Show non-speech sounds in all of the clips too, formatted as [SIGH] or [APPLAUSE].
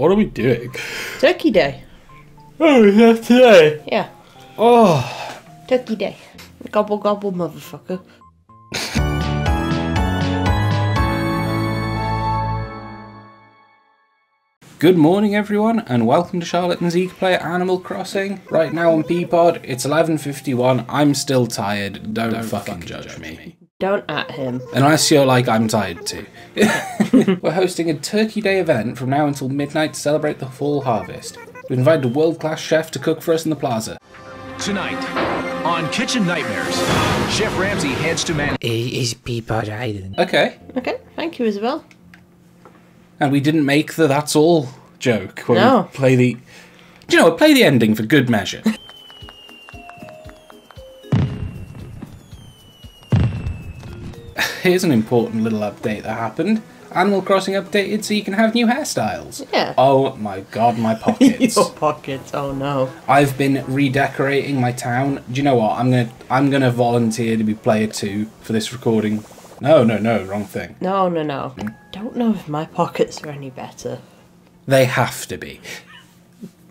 What are we doing? Turkey Day. Oh, is that today? Yeah, Oh, Turkey Day. Gobble gobble, motherfucker. good morning, everyone, and welcome to Charlotte and Zeke play Animal Crossing. Right now on Peapod, it's 11.51. I'm still tired. Don't, fucking judge me. Don't at him. Unless you're like, I'm tired too. [LAUGHS] We're hosting a Turkey Day event from now until midnight to celebrate the fall harvest. We've invited a world class chef to cook for us in the plaza. Tonight, on Kitchen Nightmares, Chef Ramsay heads to Man. Is Peapod Island. Okay. Okay, thank you, Isabelle. And we didn't make the that's all joke when No. we play the. Do you know? Play the ending for good measure. Here's an important little update that happened. Animal Crossing updated so you can have new hairstyles. Yeah. Oh my god, my [LAUGHS] pockets. Your pockets. Oh no. I've been redecorating my town. Do you know what? I'm gonna I'm gonna volunteer to be player two for this recording. No, no, no, wrong thing. No, no, no. Don't know if my pockets are any better. They have to be.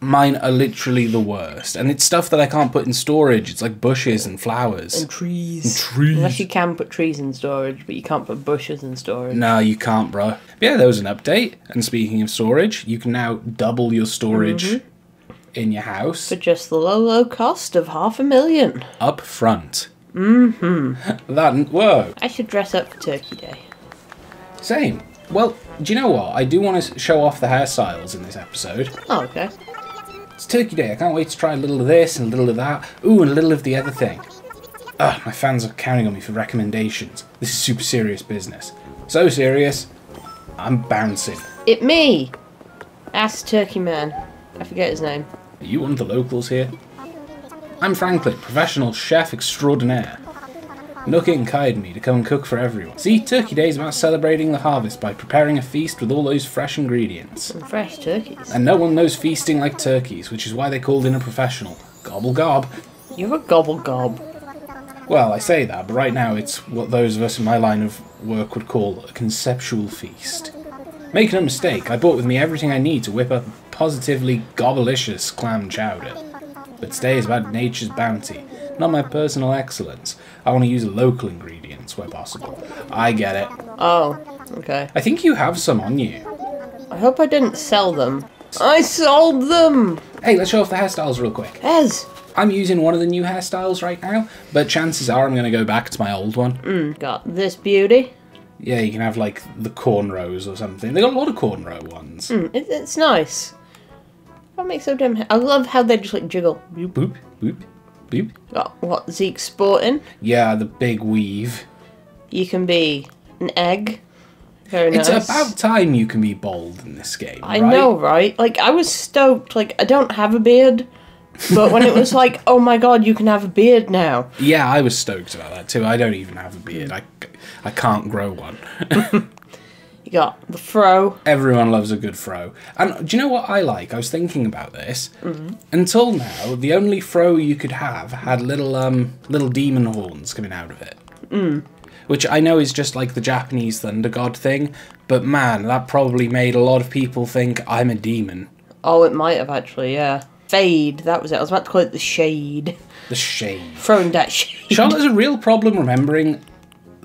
Mine are literally the worst, and it's stuff that I can't put in storage. It's like bushes and flowers. And trees. trees. Unless you can put trees in storage, but you can't put bushes in storage. No, you can't, bro. Yeah, there was an update. And speaking of storage, you can now double your storage in your house For just the low, low cost of half a million. up front. Mm-hmm. [LAUGHS] That whoa. I should dress up for Turkey Day. Same. Well, do you know what? I do want to show off the hairstyles in this episode. Oh, okay. It's Turkey Day. I can't wait to try a little of this and a little of that. Ooh, and a little of the other thing. Ugh, my fans are counting on me for recommendations. This is super serious business. So serious, I'm bouncing. It me! Ask Turkey Man. I forget his name. Are you one of the locals here? I'm Franklin, professional chef extraordinaire. Nookie invited me to come and cook for everyone. See, Turkey Day is about celebrating the harvest by preparing a feast with all those fresh ingredients. Some fresh turkeys. And no one knows feasting like turkeys, which is why they called in a professional. Gobble gob. You're a gobble gob. Well, I say that, but right now it's what those of us in my line of work would call a conceptual feast. Make no mistake, I brought with me everything I need to whip up a positively gobblicious clam chowder. But today is about nature's bounty, not my personal excellence. I want to use local ingredients where possible. I get it. Oh, okay. I think you have some on you. I hope I didn't sell them. I sold them! Hey, let's show off the hairstyles real quick. Ez! I'm using one of the new hairstyles right now, but chances are I'm going to go back to my old one. Got this beauty. Yeah, you can have like the cornrows or something. They got a lot of cornrow ones. Mm, it, it's nice. What makes so damn... I love how they just like jiggle. Boop. Boop, boop, boop. Got what Zeke's sporting. Yeah, the big weave. You can be an egg. Very nice. It's about time you can be bold in this game. I right? know, right? Like, I was stoked. Like, I don't have a beard. But when it was [LAUGHS] like, oh my god, you can have a beard now. Yeah, I was stoked about that too. I don't even have a beard. I, I can't grow one. [LAUGHS] You got the fro. Everyone loves a good fro. And do you know what I like? I was thinking about this. Until now, the only fro you could have had little um little demon horns coming out of it. Which I know is just like the Japanese thunder god thing, but man, that probably made a lot of people think I'm a demon. Oh, it might have actually, yeah. Fade, that was it. I was about to call it the shade. The shade. Throwing that shade. Charlotte has a real problem remembering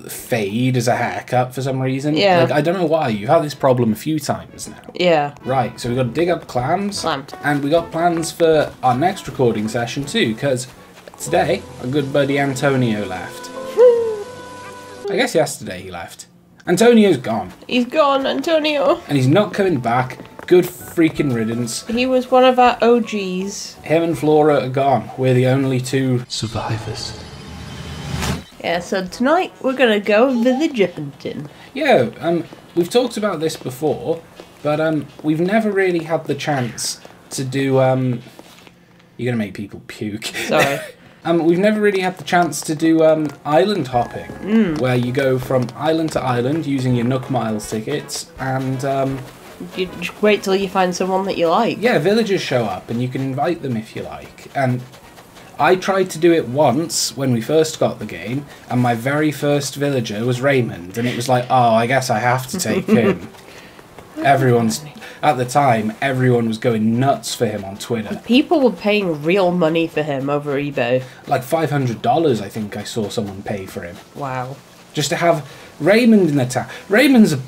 fade as a haircut for some reason. Yeah. Like, I don't know why. You've had this problem a few times now. Yeah. Right, so we've got to dig up clams. Clams. And we got plans for our next recording session too, because today our good buddy Antonio left. [LAUGHS] I guess yesterday he left. Antonio's gone, He's gone, Antonio. and he's not coming back. Good freaking riddance. He was one of our OGs. Him and Flora are gone. We're the only two. Survivors. Yeah, so tonight we're gonna go villager hunting. Yeah, um, we've talked about this before, but um, we've never really had the chance to do. Um, you're gonna make people puke. Sorry. [LAUGHS] Um, we've never really had the chance to do um, island hopping, where you go from island to island using your Nook Miles tickets, and um, you just wait till you find someone that you like. yeah, villagers show up, and you can invite them if you like. And I tried to do it once when we first got the game, and my very first villager was Raymond, and it was like, oh, I guess I have to take [LAUGHS] him. Everyone's At the time, everyone was going nuts for him on Twitter. People were paying real money for him over eBay. Like $500, I think I saw someone pay for him. Wow. Just to have Raymond in the town. Raymond's a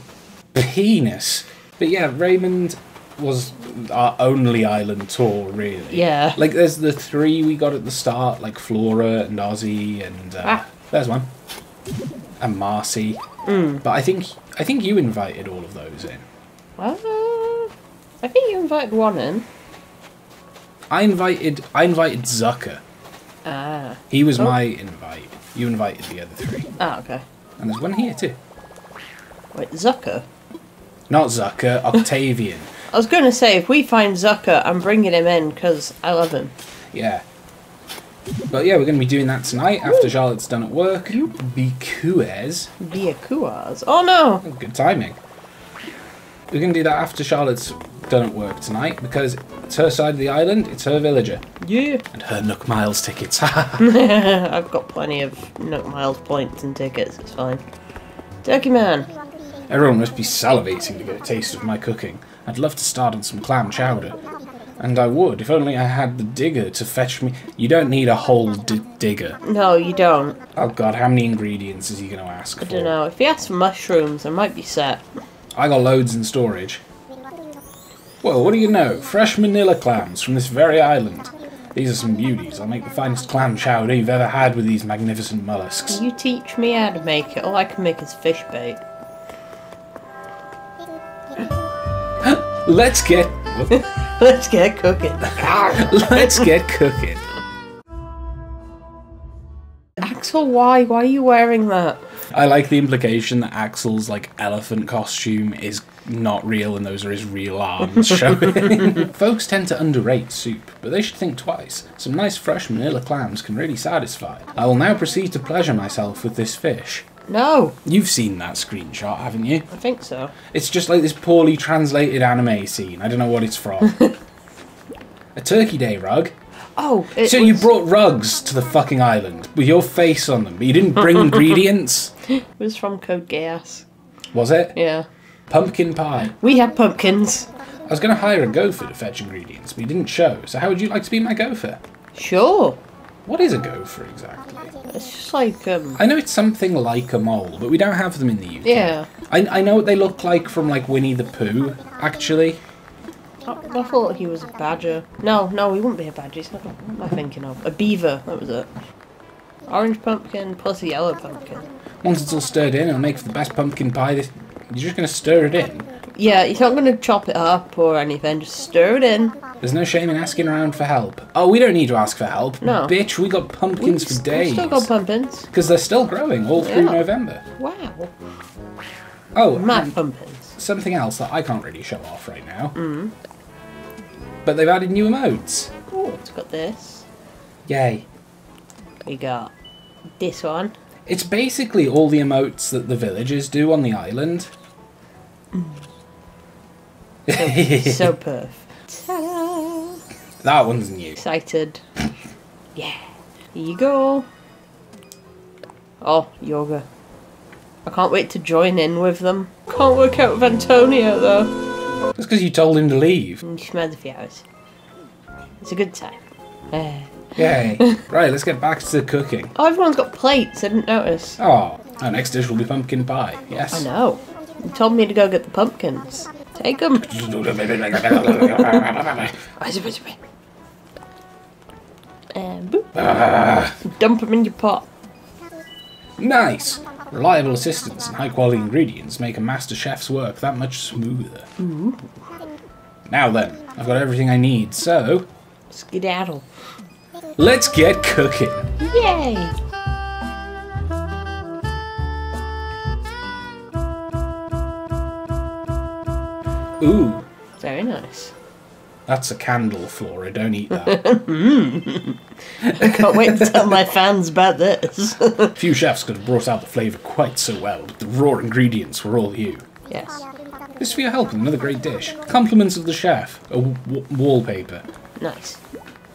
penis. But yeah, Raymond was our only island tour, really. Yeah. Like, there's the three we got at the start, like Flora and Ozzy, and uh, Ah. there's one, and Marcy. But I think I think you invited all of those in. Well, I think you invited one in. I invited I invited Zucker. Ah. He was Oh. my invite. You invited the other three, Ah, okay. and there's one here too. Wait, Zucker? Not Zucker, Octavian. I was going to say, if we find Zucker, I'm bringing him in because I love him. Yeah. But yeah, we're going to be doing that tonight after Charlotte's done at work. Because Via Kuaz. Oh no! good timing. We're going to do that after Charlotte's done at work tonight because it's her side of the island, it's her villager, Yeah. and her Nook Miles tickets. [LAUGHS] [LAUGHS] I've got plenty of Nook Miles points and tickets, it's fine. Turkey Man. Everyone must be salivating to get a taste of my cooking. I'd love to start on some clam chowder. And I would, if only I had the digger to fetch me. You don't need a whole d- digger. No, you don't. Oh god, how many ingredients is he going to ask I for? don't know. If he asks for mushrooms, I might be set. I got loads in storage. Well, what do you know? Fresh manila clams from this very island. These are some beauties. I'll make the finest clam chowder you've ever had with these magnificent mollusks. You teach me how to make it. All I can make is fish bait. Let's get [LAUGHS] Let's get cooking. [LAUGHS] let's get cooking. Axel, why? Why are you wearing that? I like the implication that Axel's like elephant costume is not real and those are his real arms [LAUGHS] showing. Folks tend to underrate soup, but they should think twice. Some nice fresh manila clams can really satisfy. I will now proceed to pleasure myself with this fish. No, You've seen that screenshot, haven't you? I think so. It's just like this poorly translated anime scene. I don't know what it's from. [LAUGHS] A Turkey Day rug. Oh, it So you brought rugs to the fucking island with your face on them, but you didn't bring [LAUGHS] ingredients. It was from Code Geass. Was it? Yeah. Pumpkin pie. We had pumpkins. I was going to hire a gopher to fetch ingredients, but he didn't show. So how would you like to be my gopher? Sure. What is a gopher exactly? It's just like, um, I know it's something like a mole, but we don't have them in the UK. yeah. I, I know what they look like from like Winnie the Pooh, actually. I, I thought he was a badger. No, no, he wouldn't be a badger. He's not, what am I thinking of? A beaver, that was it. Orange pumpkin plus a yellow pumpkin. Once it's all stirred in, it'll make for the best pumpkin pie. This, you're just going to stir it in. Yeah, you're not going to chop it up or anything. Just stir it in. There's no shame in asking around for help. Oh, we don't need to ask for help. No. Bitch, we got pumpkins We've for days. We still got pumpkins. Because they're still growing all through Yeah. November. Wow. Oh, Mad pumpkins. something else that I can't really show off right now. Mm. But they've added new emotes. Oh, it's got this. Yay. We got this one. It's basically all the emotes that the villagers do on the island. So [LAUGHS] perf. That one's new. Excited. Yeah. Here you go. Oh, yoga. I can't wait to join in with them. Can't work out with Antonio though. That's because you told him to leave. You smell the flowers. It's a good time. Yay. [LAUGHS] right, let's get back to the cooking. oh, everyone's got plates. I didn't notice. Oh, our next dish will be pumpkin pie. Yes. I know. You told me to go get the pumpkins. Take them. [LAUGHS] And boop. Ah. Dump them in your pot. Nice! Reliable assistance and high quality ingredients make a master chef's work that much smoother. Now then, I've got everything I need, so Skedaddle. let's get cooking! Yay! Ooh, Very nice. That's a candle, Flora, don't eat that. [LAUGHS] I can't wait to tell my fans about this. [LAUGHS] Few chefs could have brought out the flavour quite so well, but the raw ingredients were all you. yes. This for your help with another great dish. Compliments of the chef. A w- wallpaper. Nice.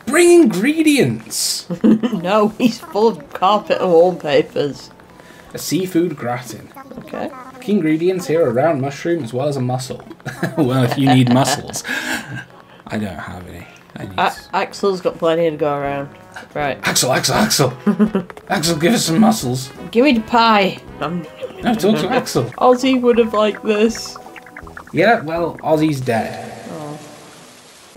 Bring ingredients! [LAUGHS] No, he's full of carpet and wallpapers. A seafood gratin. Okay. Key ingredients here are round mushroom as well as a mussel. well, if you need mussels. I don't have any. A- Axel's got plenty to go around. Right. Axel, Axel, Axel! [LAUGHS] Axel, give us some mussels. Give me the pie. Um, No, talk to Axel. Ozzy would have liked this. Yeah, well, Ozzy's dead. Oh.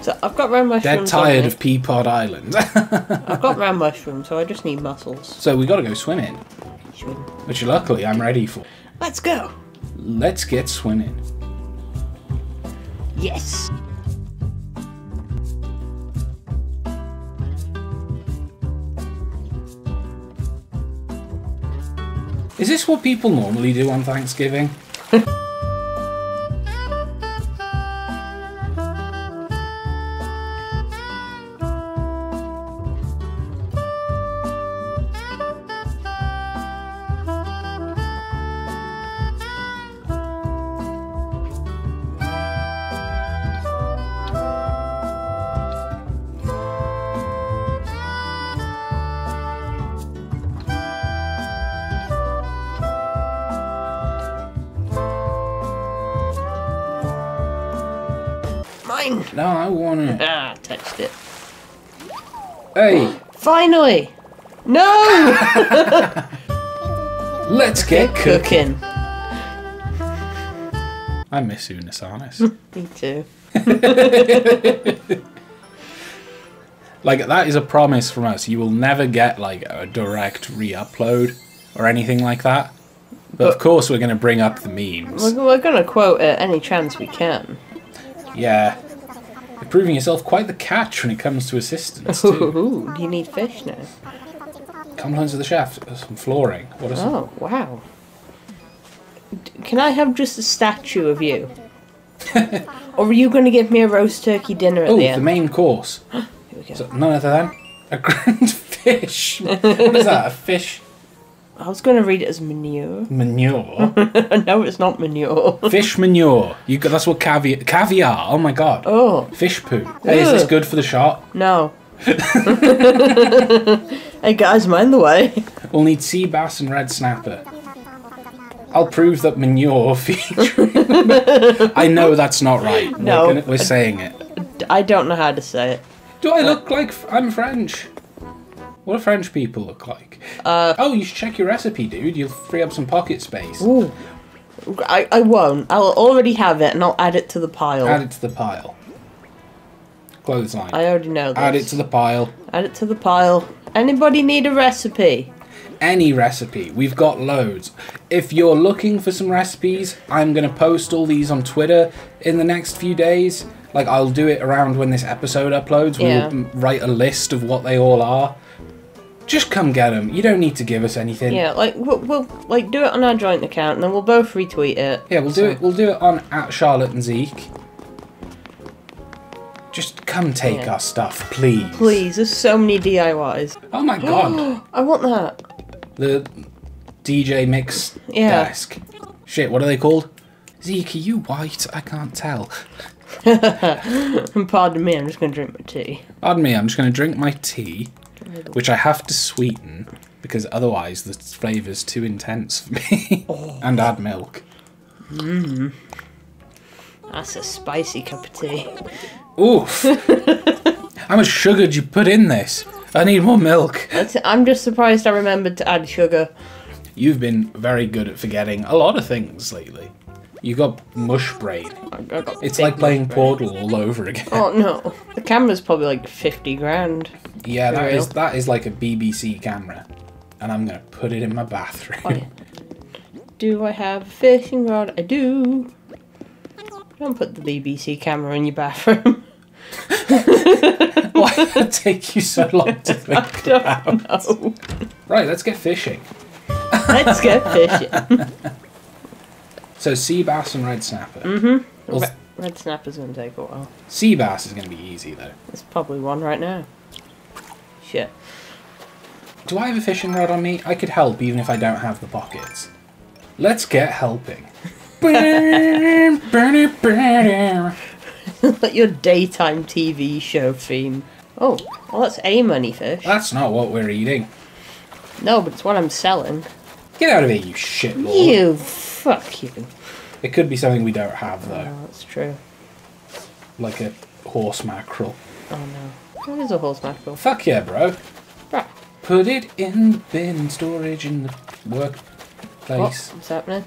So I've got round mushrooms. on tired of Peapod Island. [LAUGHS] I've got round mushrooms, so I just need mussels. so we gotta go swimming, Swim. which luckily I'm ready for. Let's go. Let's get swimming. Yes. Is this what people normally do on Thanksgiving? [LAUGHS] Finally. No. [LAUGHS] let's get cooking. Cooking. I miss Unus Annus. [LAUGHS] Me too. [LAUGHS] like that is a promise from us. You will never get like a direct re-upload or anything like that. But, of course, we're gonna bring up the memes. We're, we're gonna quote it any chance we can. Yeah, you're proving yourself quite the catch when it comes to assistance too. [LAUGHS] Ooh, do you need fish now? Compliments of the chef. Uh, some flooring. What is? Oh, wow. D- Can I have just a statue of you? [LAUGHS] or are you going to give me a roast turkey dinner at Oh, the the main course. [GASPS] Here we go. So none other than a [LAUGHS] grand fish. what is that? A fish I was going to read it as manure. manure. [LAUGHS] no, it's not manure. fish manure. You got that's what caviar. Caviar. Oh my god. Oh, Fish poo. Hey, is this good for the shot? no. [LAUGHS] hey guys, mind the way. We'll need sea bass and red snapper. I'll prove that manure [LAUGHS] featuring. I know that's not right. No. We're, gonna- we're saying it. I don't know how to say it. Do I look like I'm French? What do French people look like? Uh, oh, you should check your recipe, dude. You'll free up some pocket space. Ooh. I, I won't. I'll already have it and I'll add it to the pile. Add it to the pile. Clothesline. I already know this. Add it to the pile. Add it to the pile. Anybody need a recipe? Any recipe. We've got loads. If you're looking for some recipes, I'm going to post all these on Twitter in the next few days. Like, I'll do it around when this episode uploads. We'll Yeah. write a list of what they all are. Just come get them. You don't need to give us anything. Yeah, like we'll, we'll like do it on our joint account and then we'll both retweet it. Yeah, we'll do it. We'll do it on at Charlotte and Zeke. Just come take Yeah. our stuff, please. Please, there's so many DIYs. Oh my god, [GASPS] I want that. the DJ mix Yeah. desk. Shit, what are they called? Zeke, are you white? I can't tell. [LAUGHS] Pardon me, I'm just gonna drink my tea. Pardon me, I'm just going to drink my tea, which I have to sweeten because otherwise the flavour's too intense for me. Oh. and add milk. Mm-hmm. That's a spicy cup of tea. Oof. [LAUGHS] How much sugar did you put in this? I need more milk. That's, I'm just surprised I remembered to add sugar. You've been very good at forgetting a lot of things lately. You got mush brain. I, got It's like playing brain. Portal all over again. Oh no, [LAUGHS] the camera's probably like 50 grand. yeah, that real. is that is like a BBC camera, and I'm gonna put it in my bathroom. Oh, yeah. Do I have a fishing rod? I do. Don't put the BBC camera in your bathroom. [LAUGHS] Why did [LAUGHS] it take you so long to think? Don't know. Right, let's get fishing. Let's get fishing. So sea bass and red snapper. Mm-hmm. Well, Red, snapper's gonna take a while. sea bass is gonna be easy though. There's probably one right now. Shit. Do I have a fishing rod on me? I could help even if I don't have the pockets. Let's get helping. [LAUGHS] [LAUGHS] like your daytime TV show theme. Oh, well that's a money fish. That's not what we're eating. No, but it's what I'm selling. Get out of here, you shitlord. You Fuck you. It could be something we don't have though, Oh, that's true. like a horse mackerel. Oh no. There is a horse mackerel. Fuck yeah, bro. Right. Put it in the bin storage in the What? workplace. What's happening?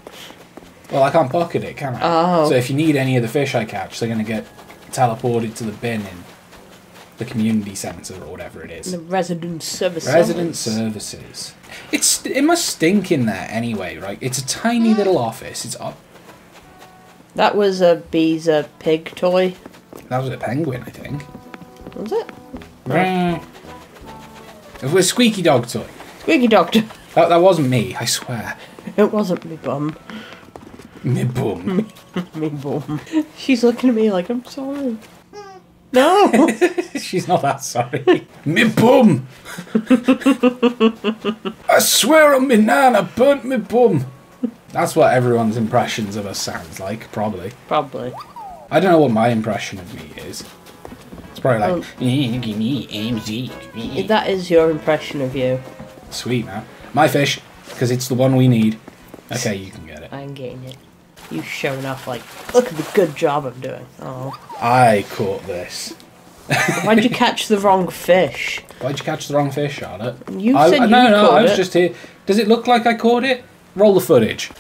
Well, I can't pocket it, can I? Oh. So if you need any of the fish I catch, they're going to get teleported to the bin in the community centre or whatever it is. The resident service. Resident services. It's it must stink in there anyway, right? It's a tiny little office. It's up. That was a bee's a pig toy. That was a penguin, I think. Was it? It was a squeaky dog toy. Squeaky Doctor. That, that wasn't me, I swear. It wasn't me bum. Me boom. [LAUGHS] Me bum. She's looking at me like I'm sorry. No. [LAUGHS] She's not that sorry. [LAUGHS] me bum. I swear on me nan, I burnt me bum. That's what everyone's impressions of us sounds like, probably. Probably. I don't know what my impression of me is. It's probably like, Um, give me AMZ. That is your impression of you. Sweet, man. My fish, because it's the one we need. Okay, you can get it. I'm getting it. You showing off like, look at the good job I'm doing. Oh. I caught this. [LAUGHS] Why'd you catch the wrong fish? Why'd you catch the wrong fish, Charlotte? You I, said you no, no, I was it. just here. Does it look like I caught it? Roll the footage.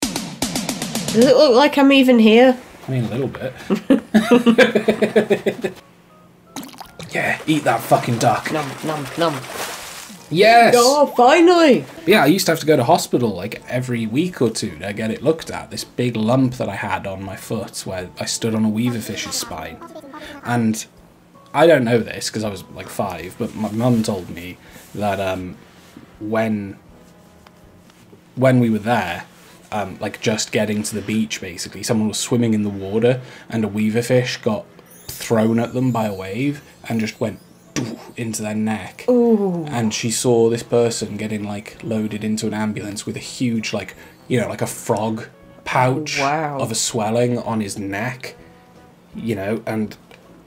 Does it look like I'm even here? I mean, a little bit. [LAUGHS] [LAUGHS] yeah, eat that fucking duck. Num, num, num. Yes. Oh, finally! Yeah, I used to have to go to hospital like every week or two to get it looked at. This big lump that I had on my foot where I stood on a weaverfish's spine. And I don't know this because I was like five, but my mum told me that um, when when we were there, um, like just getting to the beach, basically, someone was swimming in the water and a weaverfish got thrown at them by a wave and just went into their neck. And she saw this person getting like loaded into an ambulance with a huge, like, you know, like a frog pouch Wow. of a swelling on his neck, you know, and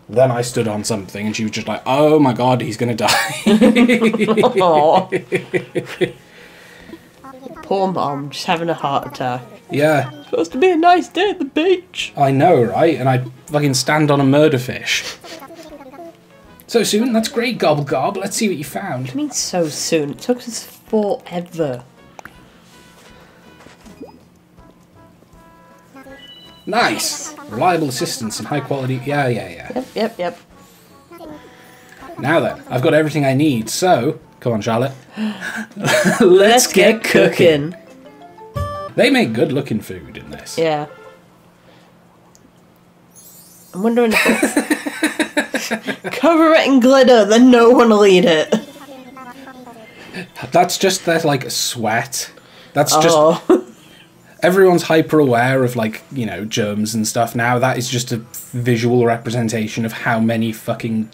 then I stood on something and she was just like, oh my god, he's gonna die. [LAUGHS] Poor mom, just having a heart attack. yeah, Supposed to be a nice day at the beach. I know, right? And I fucking stand on a murder fish. So soon? That's great, Gobble Gob. Let's see what you found. I mean, so soon. It took us forever. Nice! Reliable assistance and high quality. Yeah, yeah, yeah. Yep, yep, yep. Now then, I've got everything I need, so. Come on, Charlotte. [GASPS] Let's, get, cooking. They make good looking food in this. Yeah. I'm wondering if [LAUGHS] cover it in glitter, then no one will eat it. That's just their, like, a sweat. That's just. Oh, [LAUGHS] everyone's hyper aware of like you know germs and stuff now that is just a visual representation of how many fucking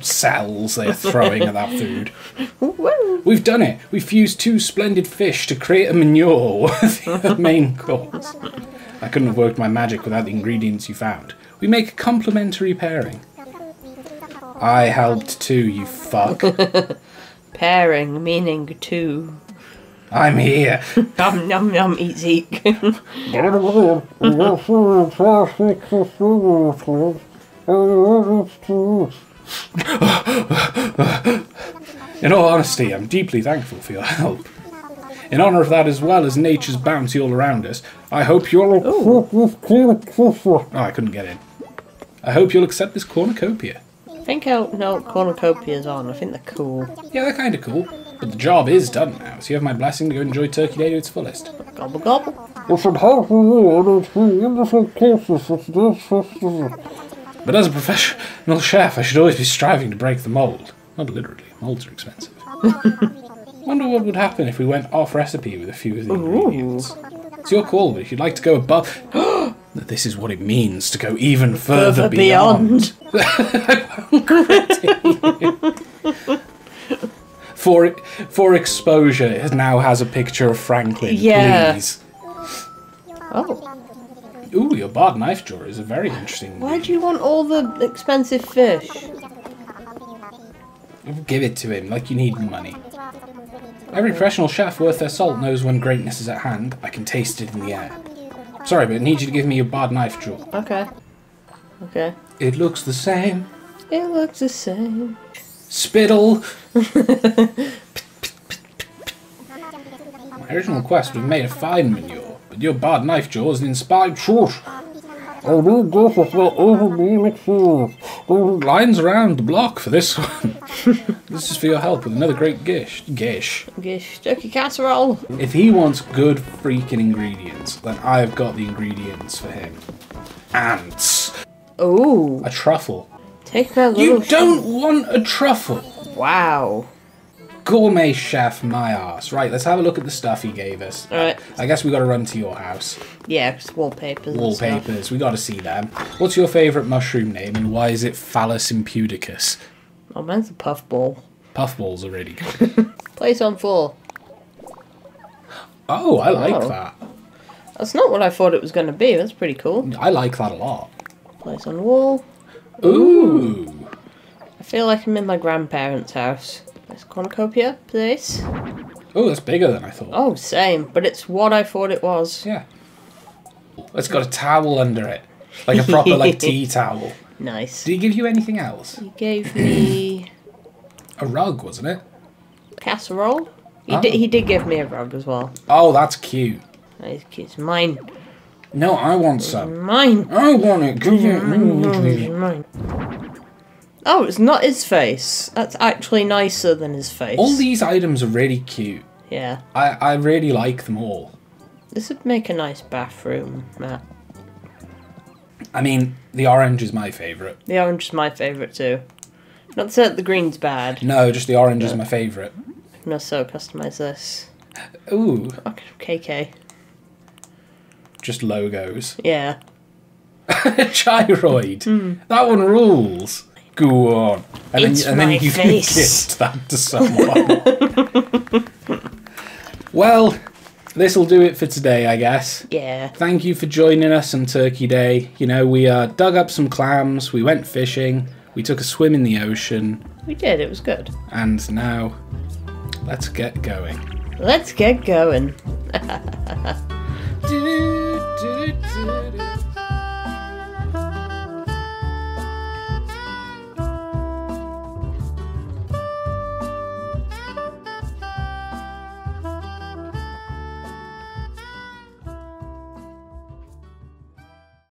cells they're throwing at that food Woo. we've done it we've fused two splendid fish to create a manure worthy of the main course i couldn't have worked my magic without the ingredients you found we make a complementary pairing i helped too you fuck [LAUGHS] pairing meaning two. i'm here Yum yum yum eat Zeke. In all honesty, I'm deeply thankful for your help. In honour of that, as well as nature's bounty all around us, I hope you'll. Oh, I couldn't get in. I hope you'll accept this cornucopia. I think I know what cornucopia's on. I think they're cool. Yeah, they're kind of cool, but the job is done now, so you have my blessing to go enjoy Turkey Day to its fullest. Gobble gobble. But as a professional chef, I should always be striving to break the mould. Not literally, moulds are expensive. [LAUGHS] Wonder what would happen if we went off recipe with a few of the ingredients. It's your call, but if you'd like to go above. [GASPS] [GASPS] [GASPS] that this is what it means to go even further, Further beyond. [LAUGHS] for for exposure, it now has a picture of Franklin. Yeah. Please. Oh. Ooh, your barred knife drawer is a very interesting. Why do you want all the expensive fish? Give it to him like you need money. Every professional chef worth their salt knows when greatness is at hand. I can taste it in the air. Sorry, but I need you to give me your barred knifejaw. Okay. Okay. It looks the same. It looks the same. Spittle. [LAUGHS] My original quest was made of fine manure, but your barred knife jaw is an inspired truth. Lines around the block for this one. [LAUGHS] this is for your help with another great gish. Gish. Gish turkey casserole. If he wants good freaking ingredients, then I've got the ingredients for him. Ants. Ooh. A truffle. Take my You don't want a truffle. Wow. Gourmet chef, my ass. Right, let's have a look at the stuff he gave us. Alright. I guess we got to run to your house. Yeah, it's wallpapers. Wallpapers, we got to see them. What's your favourite mushroom name, and why is it Phallus impudicus? Oh, mine's a puffball. Puffballs are really good. [LAUGHS] Place on floor. oh, I like Oh. that. That's not what I thought it was going to be. That's pretty cool. I like that a lot. Place on wall. Ooh. I feel like I'm in my grandparents' house. Nice cornucopia place. Oh, that's bigger than I thought. Oh, same, but it's what I thought it was. Yeah. It's got a towel under it. Like a proper like [LAUGHS] tea towel. Nice. Did he give you anything else? He gave me [CLEARS THROAT] A rug, wasn't it? casserole. He, Oh. did, he did give me a rug as well. Oh, that's cute. Nice, It's mine. No, I want some. Mine. I want it. Give it. It's mine. Oh, it's not his face. That's actually nicer than his face. All these items are really cute. Yeah. I, I really like them all. This would make a nice bathroom, Matt. I mean, the orange is my favourite. The orange is my favourite too. Not to say that the green's bad. No, just the orange is my favourite. No, so customize this. Ooh, Okay, KK. just logos. Yeah. [LAUGHS] Gyroid. Hmm. That one rules. Go on. And It's then, and then you [LAUGHS] gift that to someone. well, this'll do it for today, I guess. Yeah. Thank you for joining us on Turkey Day. You know, we uh, dug up some clams, we went fishing, we took a swim in the ocean, We did, it was good. and now let's get going. Let's get going. [LAUGHS] Do, do, do.